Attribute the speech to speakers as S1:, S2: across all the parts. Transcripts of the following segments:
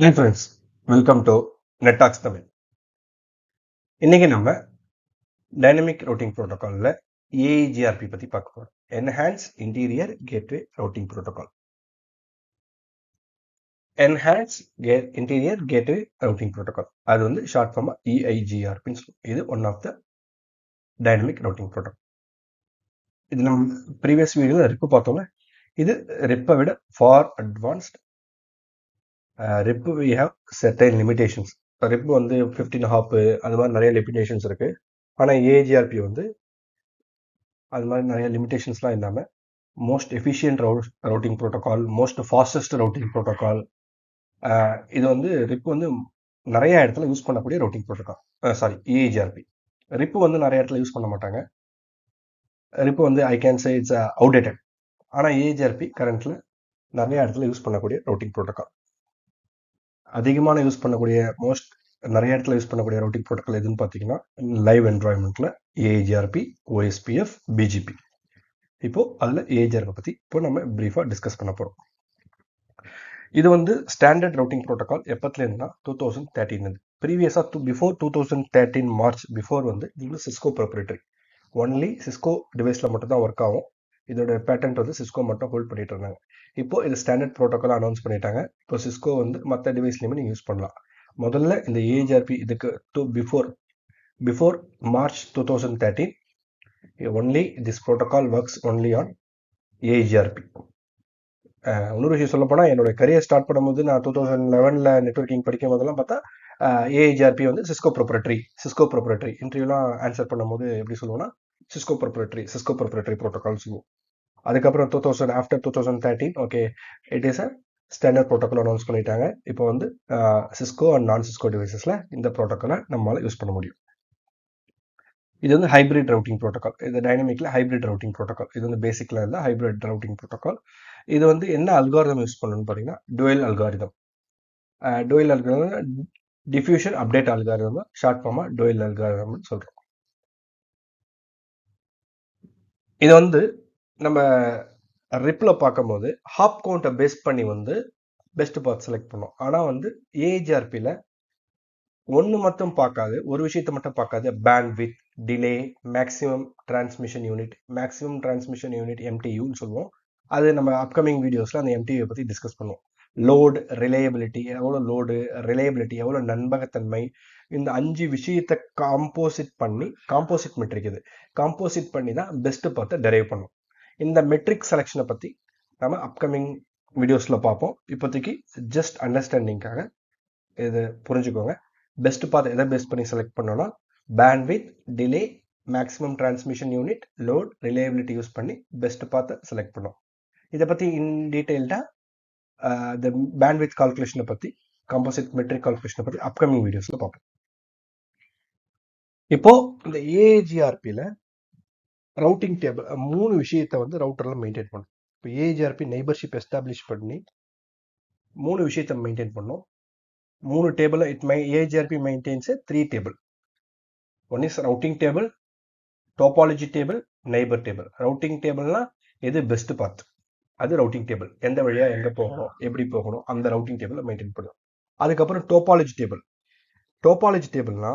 S1: Hi friends welcome to நெட்டாக்ஸ் Tamil இன்னைக்கு நம்ம dynamic routing ப்ரோட்டோகாலில் ஏஐஜிஆர்பி பற்றி பார்க்க போகிறோம் enhanced interior gateway routing protocol enhanced K interior gateway routing protocol அது வந்து ஷார்ட் ஃபார்மாக இஐஜிஆர்பின்னு சொல்லுவோம். இது one of the dynamic routing protocol இது நம்ம ப்ரீவியஸ் வீடியோவில் ரிப்பு பார்த்தோம்ல. இது ரிப்பை விட far advanced RIP we have certain limitations RIP வந்து ஃபிஃப்டின் ஹாப்பு அது மாதிரி நிறைய லிமிடேஷன்ஸ் இருக்கு. ஆனால் ஏஜிஆர்பி வந்து அது மாதிரி நிறைய லிமிடேஷன்ஸ்லாம் இல்லாமல் most efficient route routing protocol most fastest routing protocol இது வந்து ரிப் வந்து நிறைய இடத்துல யூஸ் பண்ணக்கூடிய routing protocol sorry EIGRP RIP வந்து நிறைய இடத்துல யூஸ் பண்ண மாட்டாங்க. ரிப்பு வந்து I can say it's outdated ஆனால் ஏஜிஆர்பி கரண்ட்டில் நிறைய இடத்துல யூஸ் பண்ணக்கூடிய ரவுட்டிங் ப்ரோட்டோகால் அதிகமான யூஸ் பண்ணக்கூடிய மோஸ்ட் நிறைய இடத்துல யூஸ் பண்ணக்கூடிய ரவுட்டிங் ப்ரோட்டோக்கால் எதுன்னு பார்த்தீங்கன்னா லைவ் என்வாயன்மெண்ட்ல ஏஜிஆர்பி ஓஎஸ்பிஎஃப் பிஜிபி இப்போ அதில் ஏஜிஆர்பி பற்றி இப்போ நம்ம ப்ரீஃபாக டிஸ்கஸ் பண்ண போகிறோம் இது வந்து ஸ்டாண்டர்ட் ரவுட்டிங் ப்ரோட்டோகால் எப்பத்துலேருந்துன்னா டூ தௌசண்ட் தேர்ட்டின் ப்ரீவியஸாக two before two thousand thirteen March before வந்து இது சிஸ்கோ ப்ரொப்ரேட்டரி ஒன்லி சிஸ்கோ டிவைஸில் மட்டும் தான் ஒர்க் ஆகும். இதோட பேட்டன்ட் வந்து சிஸ்கோ மட்டும் ஹோல்ட் பண்ணிட்டு இருந்தாங்க. இப்போ இது ஸ்டாண்டர்ட் ப்ரோட்டோக்கால் அனௌன்ஸ் பண்ணிட்டாங்க. இப்போ சிஸ்கோ வந்து மற்ற டிவைஸ்லையுமே நீங்கள் யூஸ் பண்ணலாம். முதல்ல இந்த ஏஜிஆர்பி இதுக்கு two before before March two thousand thirteen only this protocol works only on EIGRP இன்னொரு விஷயம் சொல்ல போனால் என்னோட கரியர் ஸ்டார்ட் பண்ணும்போது நான் டூ தௌசண்ட் லெவனில் நெட்ஒர்க்கிங் படிக்கும் போதெல்லாம் பார்த்தா eh, ஏஜிஆர்பி வந்து சிஸ்கோ ப்ரொப்ரேட்டரி சிஸ்கோ ப்ரொப்ரேட்டரி இன்டர்வியூலாம் ஆன்சர் பண்ணும்போது எப்படி சொல்லுவோம்னா Cisco proprietary Cisco proprietary protocol சொல்லுவோம். அதுக்கப்புறம் two thousand after two thousand thirteen okay it is a standard protocol announce பண்ணிட்டாங்க. இப்போ வந்து சிஸ்கோ அண்ட் நான் சிஸ்கோ டிவைசஸில் இந்த ப்ரோட்டோக்காலை நம்மளால் யூஸ் பண்ண முடியும். இது வந்து ஹைப்ரிட் ரவுட்டிங் ப்ரோட்டோக்கால் இது டைனமிக்ல ஹைப்ரிட் ரவுட்டிங் ப்ரோட்டோக்கால் இது வந்து பேசிக்ல இருந்தால் ஹைப்ரிட் ரவுட்டிங் ப்ரோட்டோக்கால் இது வந்து என்ன அல்காரிதம் யூஸ் பண்ணணும்னு பார்த்தீங்கன்னா DUAL algorithm DUAL algorithm diffusion update algorithm short ஃபார்மாக DUAL அல்காரிதம்னு சொல்கிறோம் இது வந்து நம்ம ரிப்பில் பார்க்கும்போது ஹாப் கவுண்ட்டை பேஸ் பண்ணி வந்து பெஸ்ட் பாத் செலக்ட் பண்ணோம். ஆனால் வந்து ஏஜிஆர்பியில் ஒன்று மட்டும் பார்க்காது ஒரு விஷயத்தை மட்டும் பார்க்காது. Bandwidth delay maximum transmission unit maximum transmission unit எம்டியூன்னு சொல்லுவோம். அது நம்ம அப்கமிங் வீடியோஸில் அந்த எம்டியூவை பற்றி டிஸ்கஸ் பண்ணுவோம். லோடு ரிலையபிலிட்டி எவ்வளோ லோடு ரிலையபிலிட்டி எவ்வளோ நண்பகத்தன்மை இந்த அஞ்சு விஷயத்தை காம்போசிட் பண்ணி காம்போசிட் மெட்ரிக் இது. காம்போசிட் பண்ணி தான் பெஸ்ட்டு பார்த்து டெரைவ் பண்ணும். இந்த மெட்ரிக் செலெக்ஷனை பற்றி நம்ம அப்கமிங் வீடியோஸில் பார்ப்போம். இப்போதைக்கு ஜஸ்ட் அண்டர்ஸ்டாண்டிங்காக இது புரிஞ்சுக்கோங்க. பெஸ்ட் பார்த்து எதை பேஸ் பண்ணி செலக்ட் பண்ணோம்னா bandwidth delay maximum transmission unit load reliability use பண்ணி பெஸ்ட் பார்த்து செலக்ட் பண்ணோம். இதை பற்றி இன் டீட்டெயில்டாக இந்த பேண்ட்வித் கால்குலேஷனை பற்றி காம்போசிட் மெட்ரிக் கால்குலேஷனை பற்றி அப்கமிங் வீடியோஸில் பார்ப்போம். இப்போ இந்த ஏஜிஆர்பியில் ரவுட்டிங் டேபிள் மூணு விஷயத்தை வந்து ரவுட்டரில் மெயின்டைன் பண்ணும். இப்போ ஏஜிஆர்பி நெய்பர்ஷிப் எஸ்டாப்ளிஷ் பண்ணி மூணு விஷயத்தை மெயின்டைன் பண்ணோம். மூணு table it my EIGRP maintains three table one is routing table topology table neighbour table routing டேபிள்னா எது பெஸ்ட் பார்த்து. அது ரவுட்டிங் டேபிள் எந்த வழியாக எங்கே போகணும் எப்படி போகணும் அந்த ரவுட்டிங் டேபிளை மெயின்டைன் பண்ணும். அதுக்கப்புறம் டோபாலஜி டேபிள் டோபாலஜி டேபிள்னா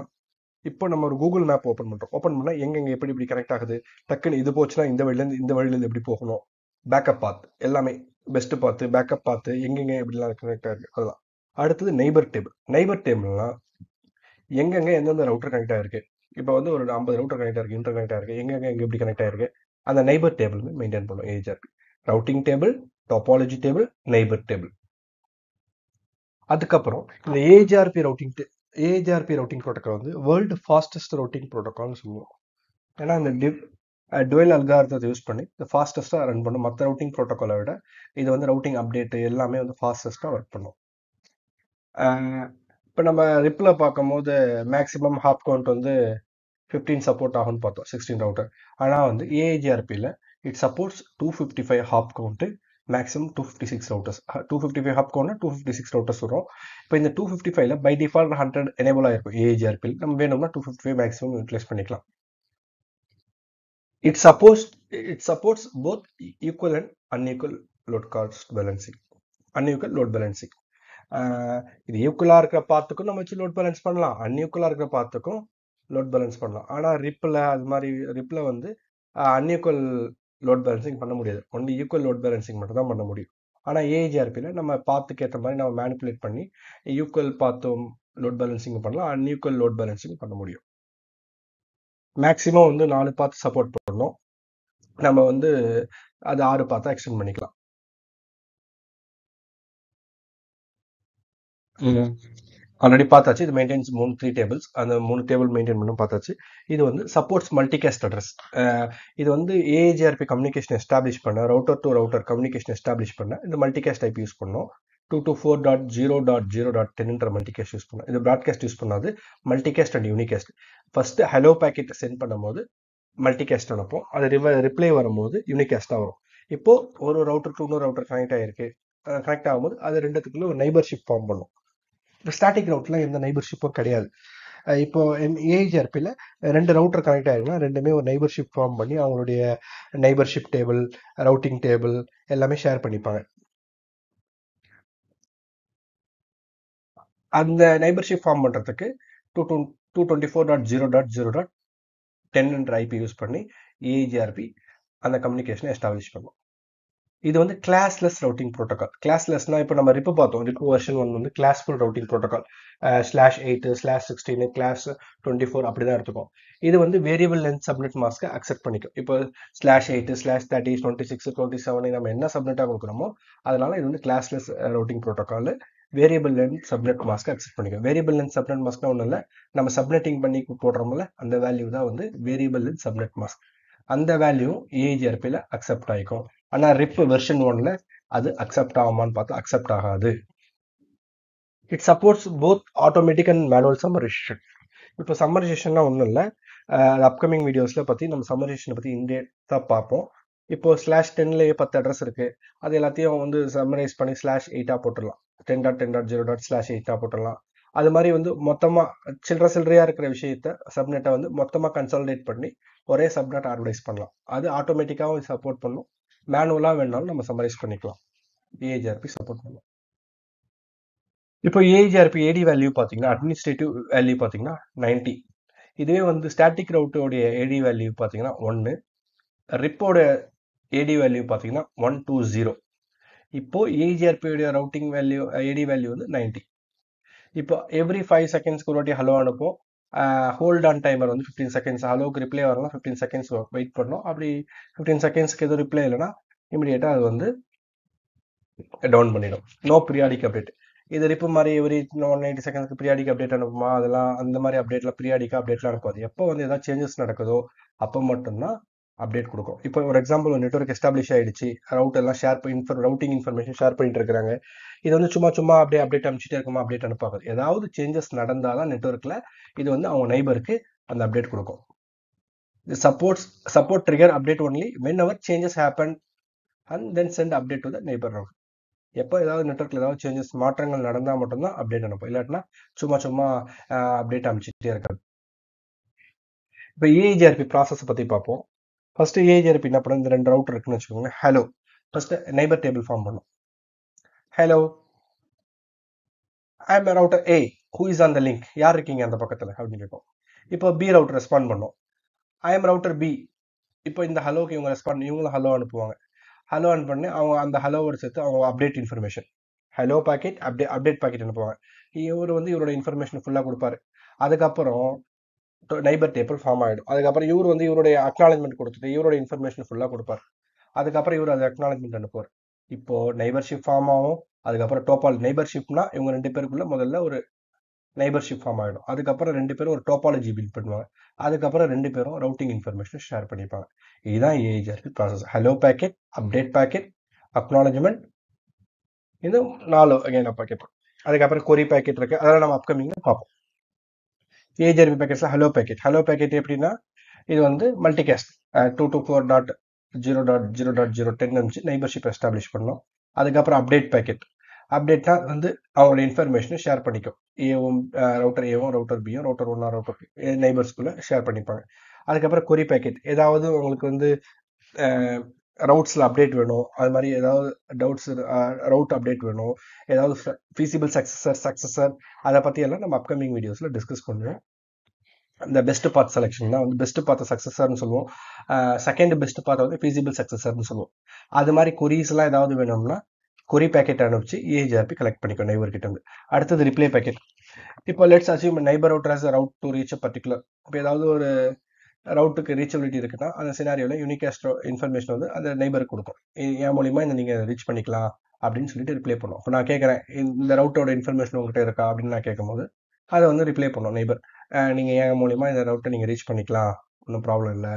S1: இப்போ நம்ம ஒரு கூகுள் மேப் ஓப்பன் பண்ணுறோம் ஓப்பன் பண்ணால் எங்கெங்க எப்படி இப்படி கனெக்ட் ஆகுது? டக்குன்னு இது போச்சுன்னா இந்த வழியிலேருந்து இந்த வழியிலேருந்து எப்படி போகணும்? பேக்கப் பாத் எல்லாமே பெஸ்ட் பார்த்து பேக்கப் பார்த்து எங்கெங்க எப்படிலாம் கனெக்ட் ஆகிருக்கு அதெல்லாம். அடுத்தது நெய்பர் டேபிள் நெய்பர் டேபிள்லாம் எங்கெங்க எந்தெந்த ரவுட்டர் கனெக்ட் ஆகிருக்கு இப்போ வந்து ஒரு ஐம்பது ரவுட்டர் கனெக்ட் ஆயிருக்கு இன்டர் கனெக்ட் ஆயிருக்கு எங்கெங்க எங்கே எப்படி கனெக்ட் ஆயிருக்கு? அந்த நெய்பர் டேபிள் மெயின்டைன் பண்ணும். EIGRP routing table topology table neighbour table அதுக்கப்புறம் இந்த EIGRP routing EIGRP routing protocol வந்து வேர்ல்டு ஃபாஸ்டஸ்ட் ரவுட்டிங் ப்ரோட்டோக்கால்னு சொல்லுவோம். ஏன்னா இந்த டிவ் டுவெல் அல்காரத்தை யூஸ் பண்ணி இந்த ஃபாஸ்டஸ்ட்டாக ரன் பண்ணும். மற்ற ரவுட்டிங் ப்ரோட்டோக்காலை விட இது வந்து ரவுட்டிங் அப்டேட் எல்லாமே வந்து ஃபாஸ்டஸ்ட்டாக ஒர்க் பண்ணும். இப்போ நம்ம ரிப்பில் பார்க்கும்போது மேக்ஸிமம் ஹாப் கவுண்ட் வந்து ஃபிஃப்டீன் சப்போர்ட் ஆகும்னு பார்த்தோம் சிக்ஸ்டீன் ரவுட்டர் ஆனால் வந்து ஏஏஜிஆர்பியில் it supports two fifty five hop count maximum two fifty six routers two fifty five ஹப்கோனா two fifty six routers வரும். இப்போ இந்த டூ ஃபிஃப்டி ஃபைவ்ல பை டிஃபால்ட் ஹண்ட்ரட் எனேபிள் ஆயிருக்கும். ஏஜிஆர்பில் நம்ம வேணும்னா two fifty five maximum utilise பண்ணிக்கலாம் it suppose it supports both equal and unequal load cost balancing unequal load balancing இது ஈக்குவலாக இருக்கிற பார்த்துக்கும் நம்ம வச்சு லோட் பேலன்ஸ் பண்ணலாம். அன்இக்குவலாக இருக்கிற பார்த்துக்கும் லோட் பேலன்ஸ் பண்ணலாம். ஆனால் ரிப்பில் அது மாதிரி ரிப்பில் வந்து அன்இக்குவல் லோட் பேலன்சிங் பண்ண முடியாது. ஒன்லி ஈக்குவல் லோட் பேலன்சிங் மட்டும் தான் பண்ண முடியும். ஆனால் ஏஜிஆர்பியில் நம்ம பாத்துக்கு ஏற்ற மாதிரி நம்ம மேனிப்புலேட் பண்ணி ஈக்குவல் பார்த்தும் லோட் பேலன்சிங் பண்ணலாம் அன்ஈக்குவல் லோட் பேலன்சிங் பண்ண முடியும். மேக்ஸிமம் வந்து நாலு பார்த்து சப்போர்ட் பண்ணணும். நம்ம வந்து அது ஆறு பார்த்தா எக்ஸ்டெண்ட் பண்ணிக்கலாம். ஆல்ரெடி பார்த்தாச்சு. இது மெயின்டைன்ஸ் மூணு த்ரீ டேபிள்ஸ் அந்த மூணு டேபிள் மெயின்டைன் பண்ண பார்த்தாச்சு. இது வந்து சப்போர்ட்ஸ் மல்டிகேஸ்ட் அட்ரஸ் இது வந்து ஏஜிஆர்பி கம்யூனிகேஷன் எஸ்டாப்ளிஷ் பண்ண router to router communication establish பண்ண இந்த மல்டிகேஸ்ட் டைப் யூஸ் பண்ணோம். Two two four dot zero dot zero dot டென்ன்ற multicast use பண்ணோம். இது ப்ராட்காஸ்ட் யூஸ் பண்ணாது. Multicast and unicast first hello packet send பண்ணும்போது மல்டிகேஸ்ட் அனுப்போம் அது ரிவ ரிப்ளை வரும்போது யூனிகேஸ்டாக வரும். இப்போது ஒரு ரவுட்டர் டூ இன்னொரு ரவுட்டர் கனெக்ட் ஆகிருக்கு கனெக்ட் ஆகும்போது அது ரெண்டுத்துக்குள்ளே ஒரு நைபர்ஷிப் ஃபார்ம் பண்ணும். ஸ்டாட்டிக் ரவுட்லாம் எந்த நைபர்ஷிப்பும் கிடையாது. இப்போ ஏஜிஆர்பியில் ரெண்டு ரவுட்டர் கனெக்ட் ஆயிருக்குன்னா ரெண்டுமே ஒரு நைபர்ஷிப் ஃபார்ம் பண்ணி அவங்களுடைய நைபர்ஷிப் டேபிள் ரவுட்டிங் டேபிள் எல்லாமே ஷேர் பண்ணிப்பாங்க. அந்த நைபர்ஷிப் ஃபார்ம் பண்ணுறதுக்கு two two two twenty four dot zero dot zero dot டென்ன்ற IP use பண்ணி ஏஜிஆர்பி அந்த கம்யூனிகேஷனை எஸ்டாப்ளிஷ் பண்ணும். இது வந்து கிளாஸ்லெஸ் ரவுட்டிங் ப்ரோட்டோகால் கிளாஸ்லெஸ்னா இப்போ நம்ம ரிப்பு பார்த்தோம். ரிப்பு வெர்ஷன் ஒன் வந்து classful routing protocol slash eight slash sixteen class twenty four அப்படி தான் எடுத்துக்கும். இது வந்து variable length subnet mask accept பண்ணிக்கும். இப்போ slash eight slash thirty twenty six twenty seven நம்ம என்ன சப்நெட்டாக கொடுக்குறோமோ அதனால இது வந்து classless routing protocol variable length subnet mask accept பண்ணிக்கும். வேரியபிள் லென்த் சப்நெட் மாஸ்க்னா ஒன்றும் இல்லை நம்ம சப்நெட்டிங் பண்ணி போடுறோம்ல அந்த வேல்யூ தான் வந்து வேரியபிள் லென்த் சப்நெட் மாஸ்க் அந்த வேல்யூ ஏஜிஆர்பியில் அக்செப்ட் ஆகிக்கும் ஆனால் ரிப் வெர்ஷன் ஒன்ல அது அக்செப்ட் ஆகுமான்னு பார்த்தா அக்செப்ட் ஆகாது. It supports both automatic and manual summarisation இப்போ சம்மரைசேஷன்னா ஒன்றும் இல்லை. அப்கமிங் வீடியோஸில் பற்றி நம்ம சம்மரைசேஷனை பற்றி இன்டேட்டாக பார்ப்போம். இப்போ ஸ்லாஷ் டென்லேயே பத்து அட்ரஸ் இருக்கு. அது எல்லாத்தையும் வந்து சம்மரைஸ் பண்ணி ஸ்லாஷ் எயிட்டாக போட்டுடலாம். Ten dot ten dot zero dot slash எயிட்டாக போட்டுடலாம். அது மாதிரி வந்து மொத்தமாக சில்லற சில்லறையாக இருக்கிற விஷயத்த சப்நெட்டை வந்து மொத்தமாக கன்சாலிடேட் பண்ணி ஒரே சப்நெட் ஆர்கனைஸ் பண்ணலாம். அது ஆட்டோமேட்டிக்காகவும் சப்போர்ட் பண்ணும். மேனுவலாக வேணாலும் நம்ம சம்மரைஸ் பண்ணிக்கலாம். ஏஜிஆர்பி சப்போர்ட் பண்ணலாம். இப்போ ஏஜிஆர்பி ஏடி வேல்யூ பார்த்தீங்கன்னா அட்மினிஸ்ட்ரேட்டிவ் வேல்யூ பார்த்தீங்கன்னா நைன்டி இதுவே வந்து ஸ்டாட்டிக் ரவுட்டோடைய ஏடி வேல்யூ பார்த்தீங்கன்னா ஒன்று ரிப்போட ஏடி வேல்யூ பார்த்தீங்கன்னா ஒன் டூ ஜீரோ இப்போ ஏஜிஆர்பியோடைய ரவுட்டிங் வேல்யூ ஏடி வேல்யூ வந்து நைன்டி இப்போ எவ்ரி ஃபைவ் செகண்ட்ஸ்க்கு ஒரு வாட்டி ஹலோ அனுப்போம் ஹோல்ட் ஆன் டைமர் வந்து ஃபிஃப்டீன் செகண்ட்ஸ் அளவுக்கு ரிப்ளை வரலாம் ஃபிஃப்டீன் செகண்ட்ஸ் வெயிட் பண்ணோம் அப்படி ஃபிஃப்டீன் செகண்ட்ஸ்க்கு எதுவும் ரிப்ளை இல்லைன்னா இமீடியட்டாக அது வந்து டவுன் பண்ணிடும். நோ பீரியாடிக் அப்டேட் இது ரிப்பு மாதிரி ஒரு ஒன் எயிட்டி செகண்ட்ஸ்க்கு பீரியாடிக் அப்டேட் அனுப்புமா? அதெல்லாம் அந்த மாதிரி அப்டேட்லாம் பீரியாடிக்காக அப்டேட்லாம் அனுப்பாது. எப்போ வந்து ஏதாவது சேஞ்சஸ் நடக்குதோ அப்போ மட்டும்தான் அப்டேட் கொடுக்கும். இப்போ ஒரு எக்ஸாம்பிள் ஒரு நெட்ஒர்க் எஸ்டாப்ளிஷ் ஆயிடுச்சு. ரவுட் எல்லாம் ஷேர் இன்ஃபர் ரவுட்டிங் இன்ஃபர்மேஷன் ஷேர் பண்ணிட்டு இருக்காங்க இது வந்து சும்மா சும்மா அப்படியே அப்டேட் அனுப்பிச்சிட்டே இருக்குமா? அப்டேட் அனுப்பாது. ஏதாவது சேஞ்சஸ் நடந்தால் தான் நெட்ஒர்க்கில் இது வந்து அவங்க நைபருக்கு அந்த அப்டேட் கொடுக்கும். Supports support trigger update only when our changes happen and then send update to the neighbour route எப்போ ஏதாவது நெட்ஒர்க்கில் ஏதாவது சேஞ்சஸ் மாற்றங்கள் நடந்தால் மட்டும்தான் அப்டேட் அனுப்பும். இல்லாட்டினா சும்மா சும்மா அப்டேட் அனுப்பிச்சிட்டே இருக்காது இப்போ ஏஜிஆர்பி ப்ராசஸ் பற்றி பார்ப்போம். ஃபஸ்ட்டு ஏஜிஆர்பி என்ன பண்ணும் இந்த ரெண்டு ரவுட்டர் இருக்குன்னு வச்சுக்கோங்க hello first neighbour table form பண்ணும். Hello I am router A who is on the link யார் இருக்கீங்க அந்த பக்கத்தில்? அப்படின்னு கேட்கும் இப்போ பி ரவுட்டர் ரெஸ்பாண்ட் பண்ணும். ஐ எம் ரவுட்டர் பி இப்போ இந்த ஹலோக்கு இவங்க ரெஸ்பாண்ட் இவங்களும் ஹலோ அனுப்புவாங்க. ஹலோ அனுப்பி அவங்க அந்த ஹலோவோட சேர்த்து அவங்க அப்டேட் இன்ஃபர்மேஷன் ஹலோ பாக்கெட் அப்டே அப்டேட் பாக்கெட் அனுப்புவாங்க. இவர் வந்து இவரோட இன்ஃபர்மேஷன் ஃபுல்லாக கொடுப்பாரு. அதுக்கப்புறம் நைபர் டேபிள் ஃபார்ம் ஆகிடும் அதுக்கப்புறம் இவர் வந்து இவருடைய அக்னாலஜ்மெண்ட் கொடுத்துட்டு இவரோட இன்ஃபர்மேஷன் ஃபுல்லாக கொடுப்பார். அதுக்கப்புறம் இவர் அது அக்னாலஜ்மெண்ட் அனுப்புவார். இப்போ நைபர்ஷிப் ஃபார்ம் ஆகும். அதுக்கப்புறம் டோபால் நைபர்ஷிப்னா இவங்க ரெண்டு பேருக்குள்ள முதல்ல ஒரு நைபர்ஷிப் ஃபார்ம் ஆகிடும் அதுக்கப்புறம் ரெண்டு பேரும் ஒரு டோபாலஜி பில்ட் பண்ணுவாங்க. அதுக்கப்புறம் ரெண்டு பேரும் ரவுட்டிங் இன்ஃபர்மேஷன் ஷேர் பண்ணிப்பாங்க. இதுதான் EIGRP process hello packet update packet acknowledgement இது நாலு அகைன் பேக்கெட் அதுக்கப்புறம் கொரி பேக்கெட் இருக்கு. அதெல்லாம் நம்ம அப்கமிங்ல பார்ப்போம். EIGRP packets hello packet hello packet எப்படின்னா இது வந்து multicast two two four dot zero dot zero dot zero ten அமிச்சு neighbourship establish பண்ணோம். அதுக்கப்புறம் அப்டேட் பேக்கெட் அப்டேட்னா வந்து அவங்களோட இன்ஃபர்மேஷனை ஷேர் பண்ணிக்கும். ஏவும் ரவுட்டர் ஏவும் ரவுட்டர் பியும் ரவுட்டர் ஒன்னா ரவுட்டர் நைபர்ஸ்குள்ள ஷேர் பண்ணிப்பாங்க. அதுக்கப்புறம் கொரி பேக்கெட் ஏதாவது உங்களுக்கு வந்து ரவுட்ஸில் அப்டேட் வேணும். அது மாதிரி ஏதாவது டவுட்ஸ் ரவுட் அப்டேட் வேணும். ஏதாவது ஃபீசிபிள் சக்ஸஸர் சக்ஸஸர் அதை பற்றி எல்லாம் நம்ம அப்கமிங் வீடியோஸில் டிஸ்கஸ் பண்ணுவோம். இந்த பெஸ்ட் பாத் செலெக்ஷன் தான் வந்து பெஸ்ட் பார்த்த சக்ஸஸர்னு சொல்லுவோம். செகண்ட் பெஸ்ட் பார்த்த வந்து ஃபீஸிபிள் சக்ஸஸர்னு சொல்லுவோம். அது மாதிரி கொரிஸ்லாம் ஏதாவது வேணும்னா கொரி பேக்கெட் அனுப்பிச்சு ஏஜிஆர்பி கலெக்ட் பண்ணிக்கோ நைபர்கிட்ட இருந்து. அடுத்தது ரிப்ளை பேக்கெட் இப்போ let's achieve neighbour out as route to reach particular இப்போ ஏதாவது ஒரு ரவுட்டுக்கு ரீச்சபிலிட்டி இருக்குன்னா அந்த சினாரியோவில் யூனிகாஸ்ட்ரோ இன்ஃபர்மேஷன் வந்து அந்த நைபருக்கு கொடுக்கும். என் மூலியமா இந்த நீங்கள் ரீச் பண்ணிக்கலாம் அப்படின்னு சொல்லிட்டு ரிப்ளை பண்ணும். இப்போ நான் கேட்குறேன் இந்த ரவுட்டோட இன்ஃபர்மேஷன் உங்ககிட்ட இருக்கா அப்படின்னு நான் கேட்கும்போது அதை வந்து ரிப்ளை பண்ணும் நெய்பர் நீங்கள் என் மூலியமாக இந்த ரவுட்டை நீங்கள் ரீச் பண்ணிக்கலாம் ஒன்றும் ப்ராப்ளம் இல்லை.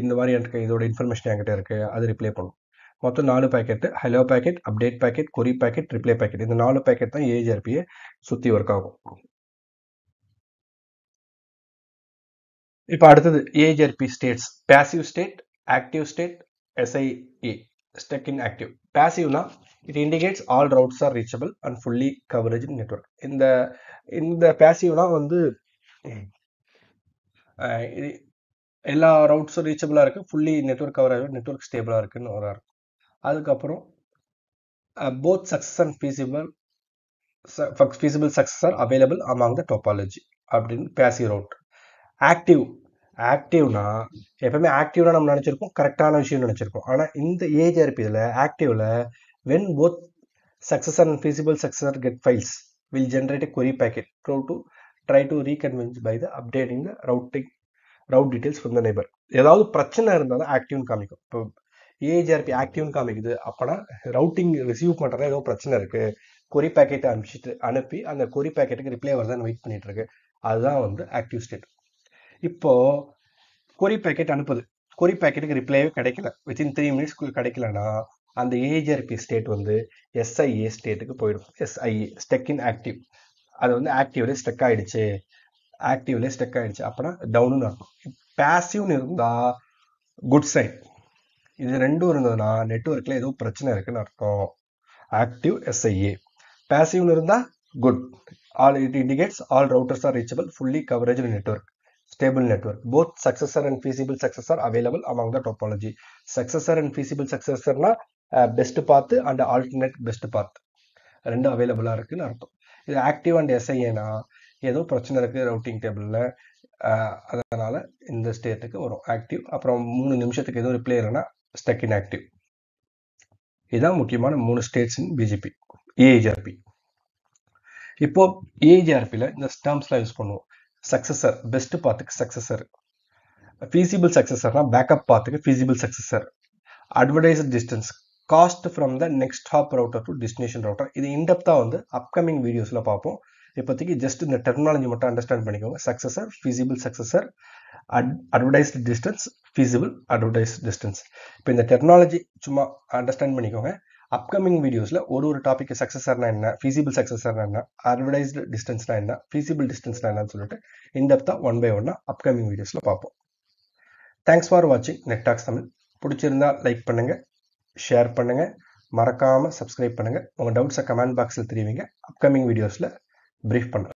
S1: இந்த மாதிரி எனக்கு இதோட இன்ஃபர்மேஷன் என்கிட்ட இருக்குது அது ரிப்ளை பண்ணும். மொத்தம் நாலு packet hello packet update packet query packet reply packet இந்த நாலு பேக்கெட் தான் ஏஜிஆர்பியை சுற்றி ஒர்க் ஆகும். இப்போ அடுத்தது EIGRP states passive state active state SIA stuck in active பேசிவ்னா it indicates all routes are reachable and fully coverage network இந்த இந்த பேசிவ்னா வந்து அஹ், இது எல்லா ரவுட்ஸும் ரீச்சபிளாக இருக்குது ஃபுல்லி நெட்ஒர்க் கவரேஜ் நெட்ஒர்க் ஸ்டேபிளாக இருக்குன்னு ஒரு அர்த்தம் அதுக்கப்புறம் both success and feasible feasible success are available among the topology. அப்படின்னு பேசிவ் ரவுட் ஆக்டிவ் ஆக்டிவ்னா எப்பவுமே ஆக்டிவ்னா நம்ம நினைச்சிருப்போம் கரெக்டான விஷயம் நினைச்சிருக்கோம் ஆனா இந்த ஏஜ் ஆர்பி இதில் ஆக்டிவ்ல when both success and feasible successor get fails will generate a query packet throw to try to reconvince by the updating the routing route details from the neighbour ஏதாவது பிரச்சனை இருந்தாலும் ஆக்டிவ்னு காமிக்கும். இப்போ ஏஜிஆர்பி ஆக்டிவ்னு காமிக்குது அப்போனா routing receive பண்ணுறதா ஏதோ பிரச்சனை இருக்குது கொரி பேக்கெட்டை அனுப்பிச்சிட்டு அனுப்பி அந்த கொரி பேக்கெட்டுக்கு ரிப்ளை வருதான்னு வெயிட் பண்ணிட்டு இருக்கு. அதுதான் வந்து ஆக்டிவ் ஸ்டேட் இப்போ கொரி பேக்கெட் அனுப்புது. கொரி பேக்கெட்டுக்கு ரிப்ளைவே கிடைக்கல. வித்தின் த்ரீ மினிட்ஸ் கிடைக்கலனா அந்த ஏஜிஆர்பி ஸ்டேட் வந்து எஸ்ஐஏ ஸ்டேட்டுக்கு போயிடும். எஸ்ஐஏ ஸ்டெக் இன் ஆக்டிவ் அது வந்து ஆக்டிவ்லேயே ஸ்டெக் ஆகிடுச்சு ஆக்டிவ்லேயே ஸ்டெக் ஆகிடுச்சு அப்படின்னா டவுன்னு இருக்கும் பேசிவ்னு இருந்தால் குட் சைன் இது ரெண்டும் இருந்ததுன்னா நெட்ஒர்க்கில் ஏதோ பிரச்சனை இருக்குன்னு அர்த்தம். ஆக்டிவ் எஸ்ஐஏ பேசிவ்னு இருந்தால் good all it indicates all routers are reachable fully coverage network stable network. Both successor and feasible successor available among the topology. Successor and feasible successorனா uh, best path and alternate best path. ரெண்டும் அவைலபிளாக இருக்குன்னு அர்த்தம். இது active and எஸ்ஐஏனா ஏதோ பிரச்சனை இருக்குது routing டேபிளில் uh, அதனால் இந்த ஸ்டேட்டுக்கு வரும். ஆக்டிவ் அப்புறம் மூணு நிமிஷத்துக்கு எதுவும் ரிப்ளை இல்லைன்னா ஸ்டக் இன் ஆக்டிவ் இதுதான் முக்கியமான மூணு ஸ்டேட்ஸ் இன் பிஜிபி ஏஐஜிஆர்பி இப்போ ஏஜிஆர்பியில் இந்த ஸ்டம்ஸ்லாம் யூஸ் பண்ணுவோம். சக்சஸர் பெஸ்ட் பாத்துக்கு சக்சஸர் feasible சக்சஸர்னா பேக்கப் பாத்துக்கு feasible successor advertise distance cost from the next hop router to destination router இது இன்டெப்தா வந்து அப்கமிங் வீடியோஸில் பார்ப்போம். இப்போதைக்கு ஜஸ்ட் இந்த டெக்னாலஜி மட்டும் அண்டர்ஸ்டாண்ட் பண்ணிக்கோங்க. Successor feasible successor at advertised distance feasible advertise distance இப்போ இந்த டெக்னாலஜி சும்மா அண்டர்ஸ்டாண்ட் பண்ணிக்கோங்க. அப்கமிங் வீடியோஸில் ஒரு ஒரு டாப்பிக்கு சக்ஸஸர்னா என்ன ஃபீசிபிள் சக்ஸஸர்னா என்ன அட்வர்டைஸ்டு டிஸ்டன்ஸ்னா என்ன ஃபீசிபிள் டிஸ்டன்ஸ்னா என்னன்னு சொல்லிட்டு இன்டெப்தா ஒன் பை ஒன்னா அப்கமிங் வீடியோஸில் பார்ப்போம். தேங்க்ஸ் ஃபார் வாட்சிங் நெட்டாக்ஸ் தமிழ் பிடிச்சிருந்தா லைக் பண்ணுங்க ஷேர் பண்ணுங்க மறக்காமல் சப்ஸ்கிரைப் பண்ணுங்க. உங்கள் டவுட்ஸை கமெண்ட் பாக்ஸில் தெரிவிங்க. அப்கமிங் வீடியோஸில் ப்ரீஃப் பண்ணுங்க